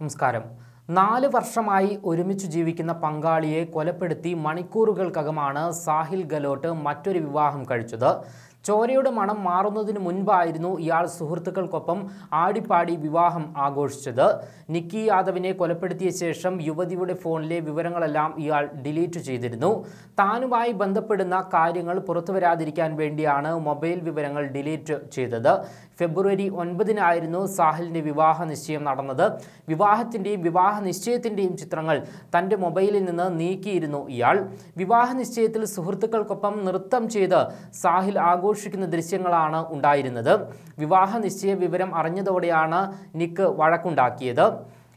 നമസ്കാരം. നാല് വർഷമായി ഒരുമിച്ച് ജീവിക്കുന്ന പങ്കാളിയെ കൊലപ്പെടുത്തി മണിക്കൂറുകൾക്കകമാണ് സാഹിൽ ഗലോട്ട് മറ്റൊരു വിവാഹം കഴിച്ചത്. ചോരയുടെ മണം മാറുന്നതിന് മുൻപായിരുന്നു ഇയാൾ സുഹൃത്തുക്കൾക്കൊപ്പം ആടിപ്പാടി വിവാഹം ആഘോഷിച്ചത്. നിക്കി യാദവിനെ കൊലപ്പെടുത്തിയ ശേഷം യുവതിയുടെ ഫോണിലെ വിവരങ്ങളെല്ലാം ഇയാൾ ഡിലീറ്റ് ചെയ്തിരുന്നു. താനുമായി ബന്ധപ്പെടുന്ന കാര്യങ്ങൾ പുറത്തുവരാതിരിക്കാൻ വേണ്ടിയാണ് മൊബൈൽ വിവരങ്ങൾ ഡിലീറ്റ് ചെയ്തത്. ഫെബ്രുവരി ഒൻപതിനായിരുന്നു സാഹിലിന്റെ വിവാഹ നിശ്ചയം നടന്നത്. വിവാഹത്തിന്റെയും വിവാഹ നിശ്ചയത്തിന്റെയും ചിത്രങ്ങൾ തന്റെ മൊബൈലിൽ നിന്ന് നീക്കിയിരുന്നു ഇയാൾ. വിവാഹ നിശ്ചയത്തിൽ സുഹൃത്തുക്കൾക്കൊപ്പം നൃത്തം ചെയ്ത് സാഹിൽ ആഘോഷിക്കുന്ന ദൃശ്യങ്ങളാണ് ഉണ്ടായിരുന്നത്. വിവാഹ നിശ്ചയ വിവരം അറിഞ്ഞതോടെയാണ് നിക്ക് വഴക്കുണ്ടാക്കിയത്.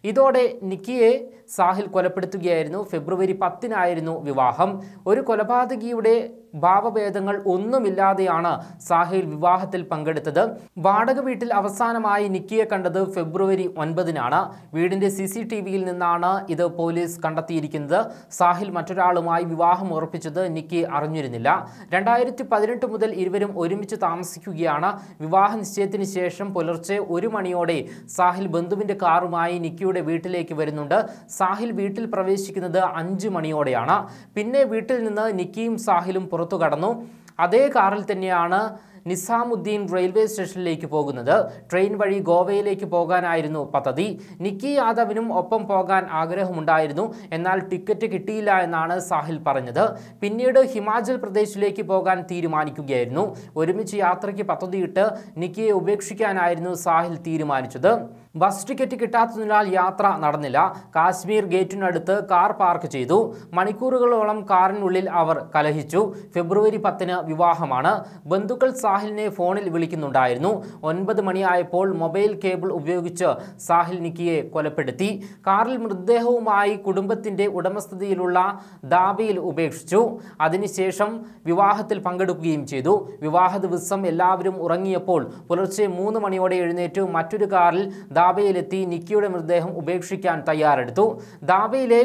ഇതോടെ നിക്കിയെ സാഹിൽ കൊലപ്പെടുത്തുകയായിരുന്നു. ഫെബ്രുവരി പത്തിനായിരുന്നു വിവാഹം. ഒരു കൊലപാതകിയുടെ ഭാവഭേദങ്ങൾ ഒന്നുമില്ലാതെയാണ് സാഹിൽ വിവാഹത്തിൽ പങ്കെടുത്തത്. വാടക വീട്ടിൽ അവസാനമായി നിക്കിയെ കണ്ടത് ഫെബ്രുവരി ഒൻപതിനാണ്. വീടിന്റെ സി സി ടി വിയിൽ നിന്നാണ് ഇത് പോലീസ് കണ്ടെത്തിയിരിക്കുന്നത്. സാഹിൽ മറ്റൊരാളുമായി വിവാഹം ഉറപ്പിച്ചത് നിക്കി അറിഞ്ഞിരുന്നില്ല. രണ്ടായിരത്തി പതിനെട്ട് മുതൽ ഇരുവരും ഒരുമിച്ച് താമസിക്കുകയാണ്. വിവാഹ നിശ്ചയത്തിന് ശേഷം പുലർച്ചെ ഒരു മണിയോടെ സാഹിൽ ബന്ധുവിന്റെ കാറുമായി നിക്കിയുടെ വീട്ടിലേക്ക് വരുന്നുണ്ട്. സാഹിൽ വീട്ടിൽ പ്രവേശിക്കുന്നത് അഞ്ച് മണിയോടെയാണ്. പിന്നെ വീട്ടിൽ നിന്ന് നിക്കിയും സാഹിലും കടന്നു. അതേ കാറിൽ തന്നെയാണ് നിസാമുദ്ദീൻ റെയിൽവേ സ്റ്റേഷനിലേക്ക് പോകുന്നത്. ട്രെയിൻ വഴി ഗോവയിലേക്ക് പോകാനായിരുന്നു പദ്ധതി. നിക്കി യാദവിനും ഒപ്പം പോകാൻ ആഗ്രഹമുണ്ടായിരുന്നു. എന്നാൽ ടിക്കറ്റ് കിട്ടിയില്ല എന്നാണ് സാഹിൽ പറഞ്ഞത്. പിന്നീട് ഹിമാചൽ പ്രദേശിലേക്ക് പോകാൻ തീരുമാനിക്കുകയായിരുന്നു. ഒരുമിച്ച് യാത്രയ്ക്ക് പദ്ധതിയിട്ട് നിക്കിയെ ഉപേക്ഷിക്കാനായിരുന്നു സാഹിൽ തീരുമാനിച്ചത്. ബസ് ടിക്കറ്റ് കിട്ടാത്തതിനാൽ യാത്ര നടന്നില്ല. കാശ്മീർ ഗേറ്റിനടുത്ത് കാർ പാർക്ക് ചെയ്തു. മണിക്കൂറുകളോളം കാറിനുള്ളിൽ അവർ കലഹിച്ചു. ഫെബ്രുവരി പത്തിന് വിവാഹമാണ്. ബന്ധുക്കൾ സാഹിലിനെ ഫോണിൽ വിളിക്കുന്നുണ്ടായിരുന്നു. ഒൻപത് മണിയായപ്പോൾ മൊബൈൽ കേബിൾ ഉപയോഗിച്ച് സാഹിൽ നിക്കിയെ കൊലപ്പെടുത്തി. കാറിൽ മൃതദേഹവുമായി കുടുംബത്തിന്റെ ഉടമസ്ഥതയിലുള്ള ദാബിയിൽ ഉപേക്ഷിച്ചു. അതിനുശേഷം വിവാഹത്തിൽ പങ്കെടുക്കുകയും ചെയ്തു. വിവാഹ ദിവസം എല്ലാവരും ഉറങ്ങിയപ്പോൾ പുലർച്ചെ മൂന്ന് മണിയോടെ എഴുന്നേറ്റ് മറ്റൊരു കാറിൽ ദാബയിലെത്തി നിക്കിയുടെ മൃതദേഹം ഉപേക്ഷിക്കാൻ തയ്യാറെടുത്തു. ദാബയിലെ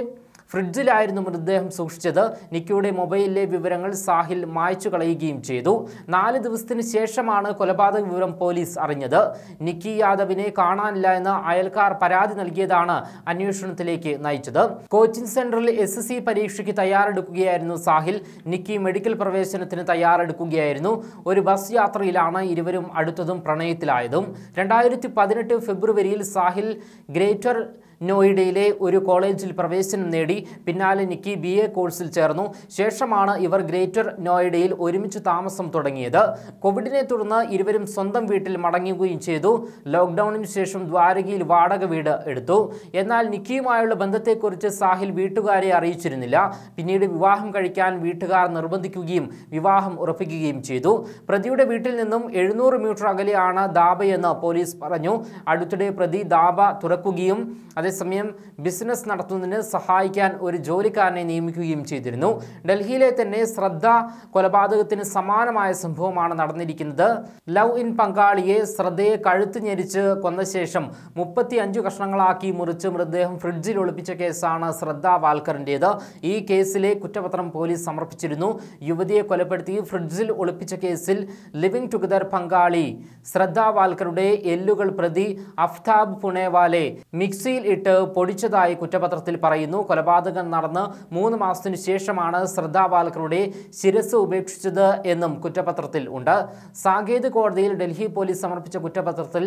ഫ്രിഡ്ജിലായിരുന്നു മൃതദേഹം സൂക്ഷിച്ചത്. നിക്കിയുടെ മൊബൈലിലെ വിവരങ്ങൾ സാഹിൽ മായ്ച്ചു കളയുകയും ചെയ്തു. നാല് ദിവസത്തിന് ശേഷമാണ് കൊലപാതക വിവരം പോലീസ് അറിഞ്ഞത്. നിക്കി യാദവിനെ കാണാനില്ല എന്ന് അയൽക്കാർ പരാതി നൽകിയതാണ് അന്വേഷണത്തിലേക്ക് നയിച്ചത്. കോച്ചിംഗ് സെന്ററിൽ എസ് സി പരീക്ഷയ്ക്ക് തയ്യാറെടുക്കുകയായിരുന്നു സാഹിൽ. നിക്കി മെഡിക്കൽ പ്രവേശനത്തിന് തയ്യാറെടുക്കുകയായിരുന്നു. ഒരു ബസ് യാത്രയിലാണ് ഇരുവരും അടുത്തതും പ്രണയത്തിലായതും. രണ്ടായിരത്തി പതിനെട്ട് ഫെബ്രുവരിയിൽ സാഹിൽ ഗ്രേറ്റർ നോയിഡയിലെ ഒരു കോളേജിൽ പ്രവേശനം നേടി. പിന്നാലെ നിക്കി ബി എ കോഴ്സിൽ ചേർന്നു. ശേഷമാണ് ഇവർ ഗ്രേറ്റർ നോയിഡയിൽ ഒരുമിച്ച് താമസം തുടങ്ങിയത്. കോവിഡിനെ തുടർന്ന് ഇരുവരും സ്വന്തം വീട്ടിൽ മടങ്ങുകയും ചെയ്തു. ലോക്ക്ഡൌണിന് ശേഷം ദ്വാരകയിൽ വാടക വീട് എടുത്തു. എന്നാൽ നിക്കിയുമായുള്ള ബന്ധത്തെക്കുറിച്ച് സാഹിൽ വീട്ടുകാരെ അറിയിച്ചിരുന്നില്ല. പിന്നീട് വിവാഹം കഴിക്കാൻ വീട്ടുകാർ നിർബന്ധിക്കുകയും വിവാഹം ഉറപ്പിക്കുകയും ചെയ്തു. പ്രതിയുടെ വീട്ടിൽ നിന്നും എഴുന്നൂറ് മീറ്റർ അകലെയാണ് ദാബയെന്ന് പോലീസ് പറഞ്ഞു. അടുത്തിടെ പ്രതി ദാബ തുറക്കുകയും അതേസമയം ബിസിനസ് നടത്തുന്നതിന് സഹായിക്കാൻ ഒരു ജോലിക്കാരനെ നിയമിക്കുകയും ചെയ്തിരുന്നു. ഡൽഹിയിലെ തന്നെ ശ്രദ്ധ കൊലപാതകത്തിന് സമാനമായ സംഭവമാണ് നടന്നിരിക്കുന്നത്. ലവ് ഇൻ പങ്കാളിയെ ശ്രദ്ധയെ കഴുത്ത് ഞെരിച്ച് കൊന്ന ശേഷം മുപ്പത്തി അഞ്ച് കഷ്ണങ്ങളാക്കി മുറിച്ച് മൃതദേഹം ഫ്രിഡ്ജിൽ ഒളിപ്പിച്ച കേസാണ് ശ്രദ്ധ വാൽക്കറിന്റേത് ഈ കേസിലെ കുറ്റപത്രം പോലീസ് സമർപ്പിച്ചിരുന്നു. യുവതിയെ കൊലപ്പെടുത്തി ഫ്രിഡ്ജിൽ ഒളിപ്പിച്ച കേസിൽ ലിവിംഗ് ടുഗദർ പങ്കാളി ശ്രദ്ധ വാൽക്കറുടെ എല്ലുകൾ പ്രതി അഫ്താബ് പുണേവാലെ മിക്സിയിൽ ഇട്ട് പൊടിച്ചതായി കുറ്റപത്രത്തിൽ പറയുന്നു. കൊലപാതകം നടന്ന് മൂന്ന് മാസത്തിനു ശേഷമാണ് ശ്രദ്ധാ വാൽക്കറുടെ ശിരസ് ഉപേക്ഷിച്ചത് എന്നും കുറ്റപത്രത്തിൽ ഉണ്ട്. സാങ്കേതിക കോടതിയിൽ ഡൽഹി പോലീസ് സമർപ്പിച്ച കുറ്റപത്രത്തിൽ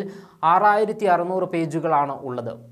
ആറായിരത്തി പേജുകളാണ് ഉള്ളത്.